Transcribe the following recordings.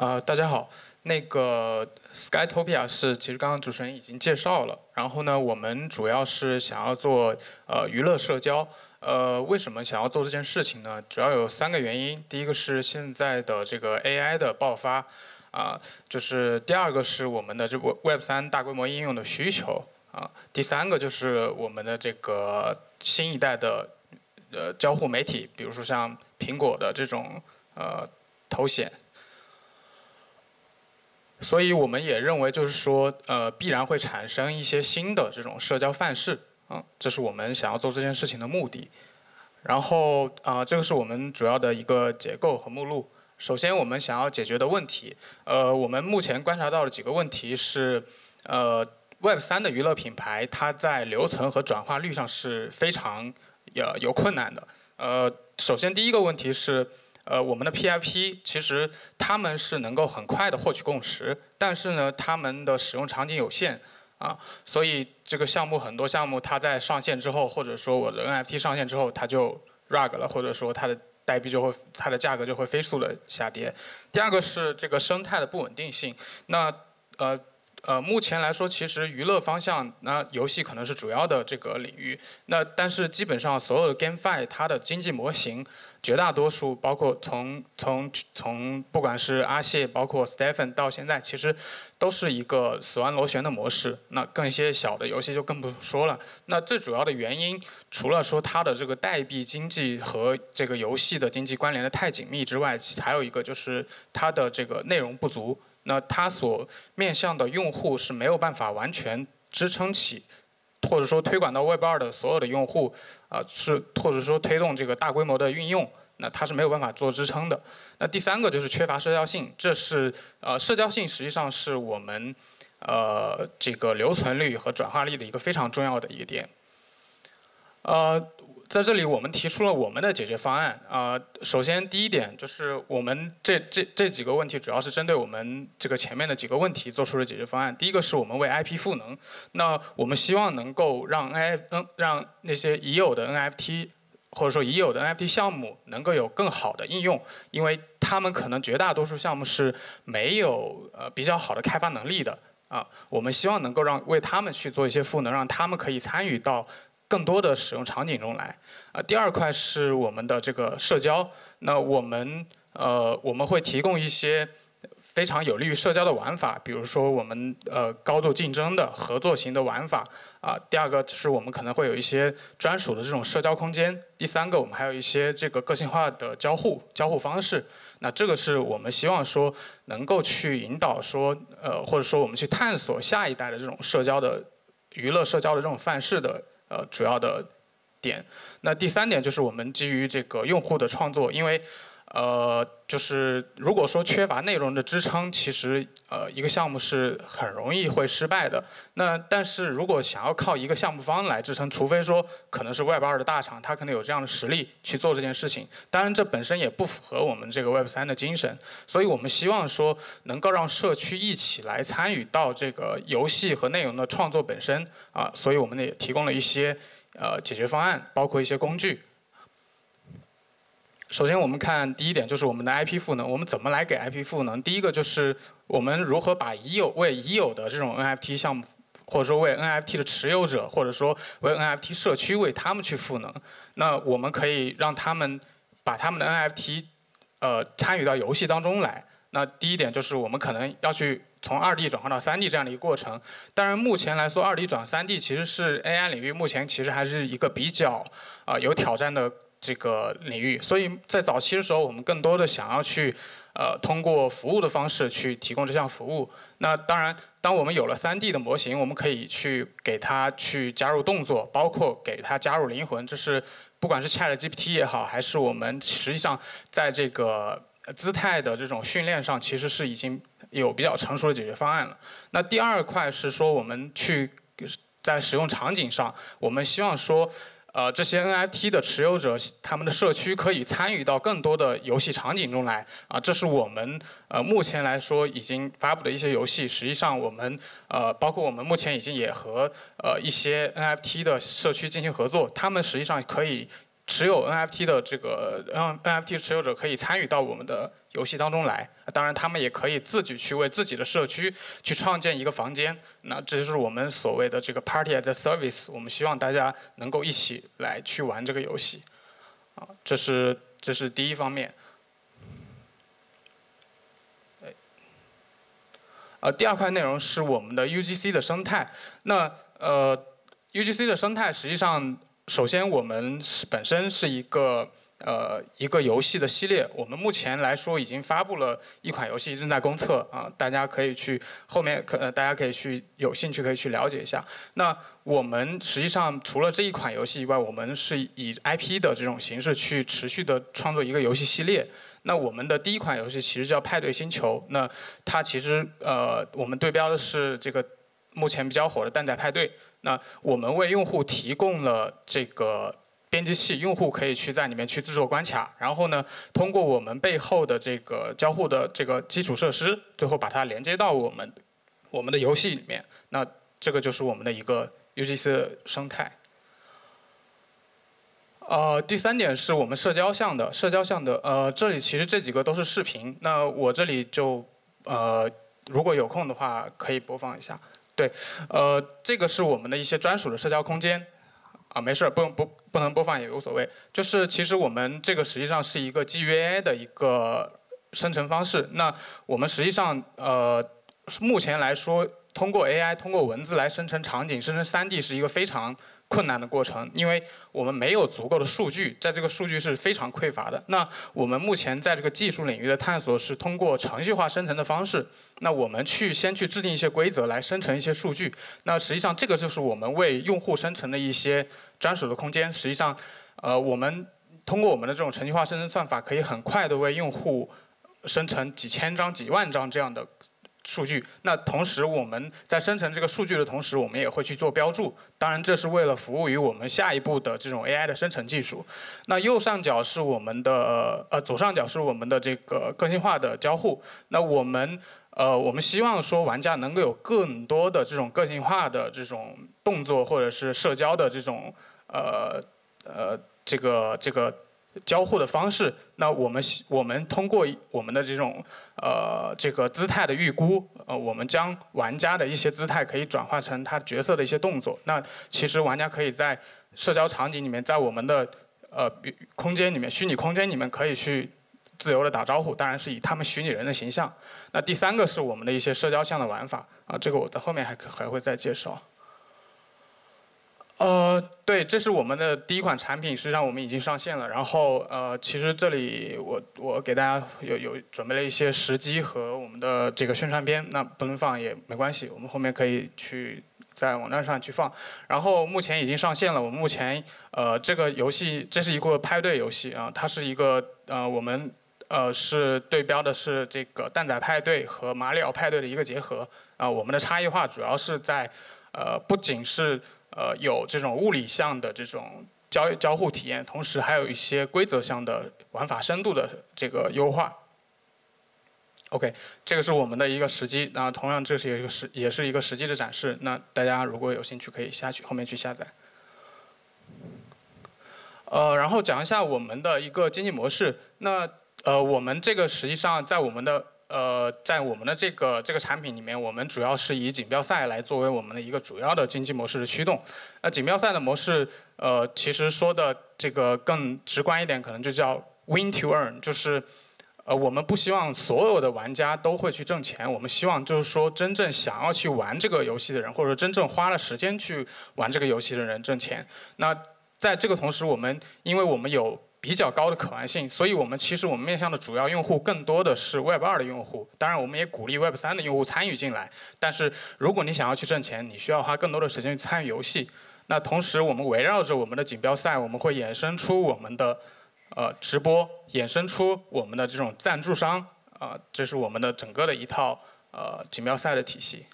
呃，大家好，那个 Skytopia 是其实刚刚主持人已经介绍了，然后呢，我们主要是想要做呃娱乐社交，呃，为什么想要做这件事情呢？主要有三个原因，第一个是现在的这个 AI 的爆发，啊，就是第二个是我们的这个 Web 三大规模应用的需求，啊，第三个就是我们的这个新一代的呃交互媒体，比如说像苹果的这种呃头显。所以我们也认为，就是说，呃，必然会产生一些新的这种社交范式，嗯，这是我们想要做这件事情的目的。然后，啊，这个是我们主要的一个结构和目录。首先，我们想要解决的问题，呃，我们目前观察到的几个问题是，呃，Web 三的娱乐品牌，它在留存和转化率上是非常有有困难的。呃，首先第一个问题是。呃，我们的 PIP 其实他们是能够很快的获取共识，但是呢，他们的使用场景有限啊，所以这个项目很多项目它在上线之后，或者说我的 NFT 上线之后，它就 rug 了，或者说它的代币就会它的价格就会飞速的下跌。第二个是这个生态的不稳定性，那呃。呃，目前来说，其实娱乐方向，那游戏可能是主要的这个领域。那但是基本上所有的 GameFi 它的经济模型，绝大多数包括从从从不管是阿谢，包括 Stephen 到现在，其实都是一个死亡螺旋的模式。那更一些小的游戏就更不说了。那最主要的原因，除了说它的这个代币经济和这个游戏的经济关联的太紧密之外，还有一个就是它的这个内容不足。那它所面向的用户是没有办法完全支撑起，或者说推广到 Web 二的所有的用户，啊是或者说推动这个大规模的运用，那它是没有办法做支撑的。那第三个就是缺乏社交性，这是呃社交性实际上是我们呃这个留存率和转化率的一个非常重要的一个点，呃。在这里，我们提出了我们的解决方案。啊，首先第一点就是我们这这这几个问题主要是针对我们这个前面的几个问题做出了解决方案。第一个是我们为 IP 赋能，那我们希望能够让 N 嗯让那些已有的 NFT 或者说已有的 NFT 项目能够有更好的应用，因为他们可能绝大多数项目是没有呃比较好的开发能力的啊。我们希望能够让为他们去做一些赋能，让他们可以参与到。更多的使用场景中来，啊，第二块是我们的这个社交，那我们呃我们会提供一些非常有利于社交的玩法，比如说我们呃高度竞争的合作型的玩法，啊，第二个是我们可能会有一些专属的这种社交空间，第三个我们还有一些这个个性化的交互交互方式，那这个是我们希望说能够去引导说呃或者说我们去探索下一代的这种社交的娱乐社交的这种范式的。呃，主要的点，那第三点就是我们基于这个用户的创作，因为，呃，就是如果说缺乏内容的支撑，其实呃一个项目是很容易会失败的。那但是如果想要靠一个项目方来支撑，除非说可能是 Web 二的大厂，他可能有这样的实力去做这件事情。当然这本身也不符合我们这个 Web 三的精神，所以我们希望说能够让社区一起来参与到这个游戏和内容的创作本身啊，所以我们也提供了一些呃解决方案，包括一些工具。首先，我们看第一点，就是我们的 IP 赋能。我们怎么来给 IP 赋能？第一个就是我们如何把已有为已有的这种 NFT 项目，或者说为 NFT 的持有者，或者说为 NFT 社区为他们去赋能。那我们可以让他们把他们的 NFT 呃参与到游戏当中来。那第一点就是我们可能要去从二 D 转换到三 D 这样的一个过程。当然，目前来说，二 D 转三 D 其实是 AI 领域目前其实还是一个比较啊有挑战的。这个领域，所以在早期的时候，我们更多的想要去，呃，通过服务的方式去提供这项服务。那当然，当我们有了 3D 的模型，我们可以去给它去加入动作，包括给它加入灵魂。这是不管是 ChatGPT 也好，还是我们实际上在这个姿态的这种训练上，其实是已经有比较成熟的解决方案了。那第二块是说，我们去在使用场景上，我们希望说。呃，这些 NFT 的持有者，他们的社区可以参与到更多的游戏场景中来啊，这是我们呃目前来说已经发布的一些游戏。实际上，我们呃包括我们目前已经也和呃一些 NFT 的社区进行合作，他们实际上可以持有 NFT 的这个 N NFT 持有者可以参与到我们的游戏当中来。当然，他们也可以自己去为自己的社区去创建一个房间。那这就是我们所谓的这个 Party as a Service。我们希望大家能够一起来去玩这个游戏。啊，这是这是第一方面。呃，第二块内容是我们的 UGC 的生态。那呃，UGC 的生态实际上，首先我们是本身是一个呃一个游戏的系列。我们目前来说已经发布了一款游戏，正在公测啊，大家可以去后面可大家可以去有兴趣可以去了解一下。那我们实际上除了这一款游戏以外，我们是以 IP 的这种形式去持续的创作一个游戏系列。那我们的第一款游戏其实叫《派对星球》，那它其实呃，我们对标的是这个目前比较火的蛋仔派对。那我们为用户提供了这个编辑器，用户可以去在里面去制作关卡，然后呢，通过我们背后的这个交互的这个基础设施，最后把它连接到我们我们的游戏里面。那这个就是我们的一个 UGC 生态。呃，第三点是我们社交项的，社交项的，呃，这里其实这几个都是视频，那我这里就呃，如果有空的话可以播放一下。对，呃，这个是我们的一些专属的社交空间，啊，没事，不用不不能播放也无所谓。就是其实我们这个实际上是一个基于 AI 的一个生成方式，那我们实际上呃，目前来说，通过 AI 通过文字来生成场景，生成 3D 是一个非常。困难的过程，因为我们没有足够的数据，在这个数据是非常匮乏的。那我们目前在这个技术领域的探索是通过程序化生成的方式。那我们去先去制定一些规则来生成一些数据。那实际上这个就是我们为用户生成的一些专属的空间。实际上，呃，我们通过我们的这种程序化生成算法，可以很快的为用户生成几千张、几万张这样的。数据，那同时我们在生成这个数据的同时，我们也会去做标注。当然，这是为了服务于我们下一步的这种 AI 的生成技术。那右上角是我们的呃，左上角是我们的这个个性化的交互。那我们呃，我们希望说玩家能够有更多的这种个性化的这种动作，或者是社交的这种呃呃这个这个。交互的方式，那我们我们通过我们的这种呃这个姿态的预估，呃，我们将玩家的一些姿态可以转化成他角色的一些动作。那其实玩家可以在社交场景里面，在我们的呃空间里面，虚拟空间里面可以去自由的打招呼，当然是以他们虚拟人的形象。那第三个是我们的一些社交项的玩法啊，这个我在后面还可还会再介绍。呃，对，这是我们的第一款产品，实际上我们已经上线了。然后，呃，其实这里我我给大家有有准备了一些时机和我们的这个宣传片，那不能放也没关系，我们后面可以去在网站上去放。然后目前已经上线了，我们目前呃这个游戏这是一个派对游戏啊，它是一个呃我们呃是对标的是这个蛋仔派对和马里奥派对的一个结合啊，我们的差异化主要是在呃不仅是呃，有这种物理项的这种交交互体验，同时还有一些规则项的玩法深度的这个优化。OK，这个是我们的一个实机，那同样这是一个实，也是一个实际的展示。那大家如果有兴趣，可以下去后面去下载。呃，然后讲一下我们的一个经济模式。那呃，我们这个实际上在我们的。呃，在我们的这个这个产品里面，我们主要是以锦标赛来作为我们的一个主要的经济模式的驱动。那锦标赛的模式，呃，其实说的这个更直观一点，可能就叫 win to earn，就是呃，我们不希望所有的玩家都会去挣钱，我们希望就是说真正想要去玩这个游戏的人，或者真正花了时间去玩这个游戏的人挣钱。那在这个同时，我们因为我们有比较高的可玩性，所以我们其实我们面向的主要用户更多的是 Web 二的用户。当然，我们也鼓励 Web 三的用户参与进来。但是，如果你想要去挣钱，你需要花更多的时间去参与游戏。那同时，我们围绕着我们的锦标赛，我们会衍生出我们的呃直播，衍生出我们的这种赞助商啊，这是我们的整个的一套呃锦标赛的体系。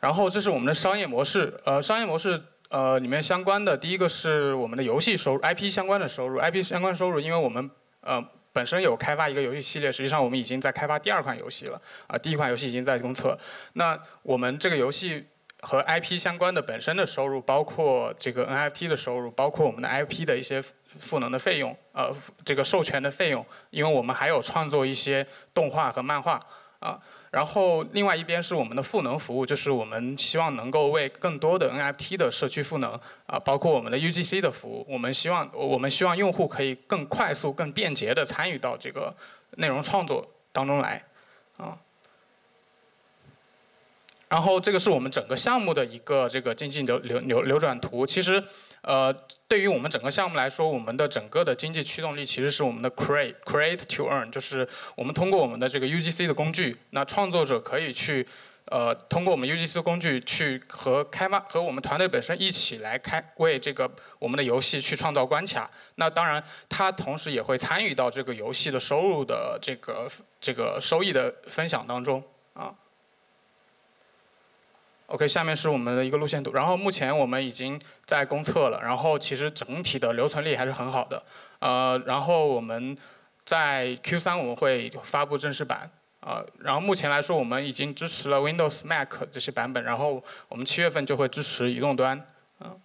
然后，这是我们的商业模式，呃，商业模式。呃，里面相关的第一个是我们的游戏收入，IP 相关的收入，IP 相关收入，因为我们呃本身有开发一个游戏系列，实际上我们已经在开发第二款游戏了，啊，第一款游戏已经在公测。那我们这个游戏和 IP 相关的本身的收入，包括这个 NFT 的收入，包括我们的 IP 的一些赋能的费用，呃，这个授权的费用，因为我们还有创作一些动画和漫画啊。然后另外一边是我们的赋能服务，就是我们希望能够为更多的 NFT 的社区赋能啊，包括我们的 UGC 的服务，我们希望我们希望用户可以更快速、更便捷的参与到这个内容创作当中来啊。然后这个是我们整个项目的一个这个经济流流流流转图。其实，呃，对于我们整个项目来说，我们的整个的经济驱动力其实是我们的 create create to earn，就是我们通过我们的这个 UGC 的工具，那创作者可以去，呃，通过我们 UGC 工具去和开发和我们团队本身一起来开为这个我们的游戏去创造关卡。那当然，他同时也会参与到这个游戏的收入的这个这个收益的分享当中啊。OK，下面是我们的一个路线图。然后目前我们已经在公测了，然后其实整体的留存力还是很好的。呃，然后我们在 Q3 我们会发布正式版。呃，然后目前来说我们已经支持了 Windows、Mac 这些版本，然后我们七月份就会支持移动端。嗯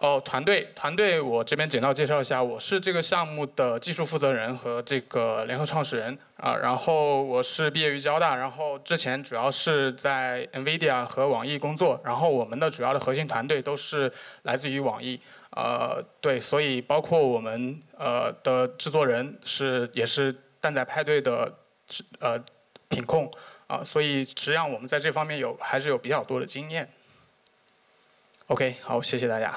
哦，团队，团队，我这边简要介绍一下，我是这个项目的技术负责人和这个联合创始人啊。然后我是毕业于交大，然后之前主要是在 NVIDIA 和网易工作。然后我们的主要的核心团队都是来自于网易，呃，对，所以包括我们呃的制作人是也是蛋仔派对的呃品控啊，所以实际上我们在这方面有还是有比较多的经验。OK，好，谢谢大家。